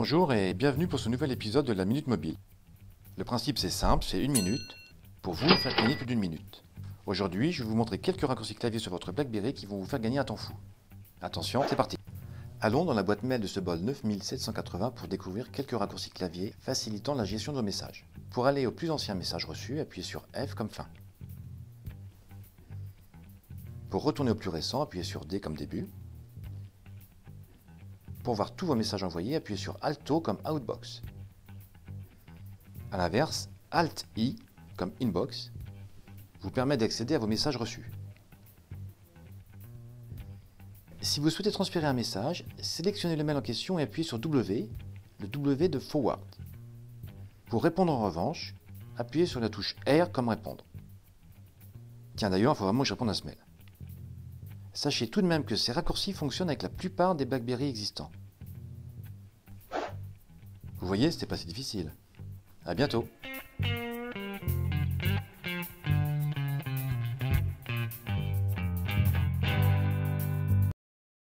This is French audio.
Bonjour et bienvenue pour ce nouvel épisode de la Minute Mobile. Le principe c'est simple, c'est une minute. Pour vous, faire gagner plus d'une minute. Aujourd'hui, je vais vous montrer quelques raccourcis clavier sur votre BlackBerry qui vont vous faire gagner un temps fou. Attention, c'est parti. Allons dans la boîte mail de ce bol 9780 pour découvrir quelques raccourcis clavier facilitant la gestion de vos messages. Pour aller au plus ancien message reçu, appuyez sur F comme fin. Pour retourner au plus récent, appuyez sur D comme début. Pour voir tous vos messages envoyés, appuyez sur Alto comme Outbox. A l'inverse, Alt-I comme Inbox vous permet d'accéder à vos messages reçus. Si vous souhaitez transférer un message, sélectionnez le mail en question et appuyez sur W, le W de Forward. Pour répondre en revanche, appuyez sur la touche R comme répondre. Tiens d'ailleurs, il faut vraiment que je réponde à ce mail. Sachez tout de même que ces raccourcis fonctionnent avec la plupart des BlackBerry existants. Vous voyez, c'était pas si difficile. À bientôt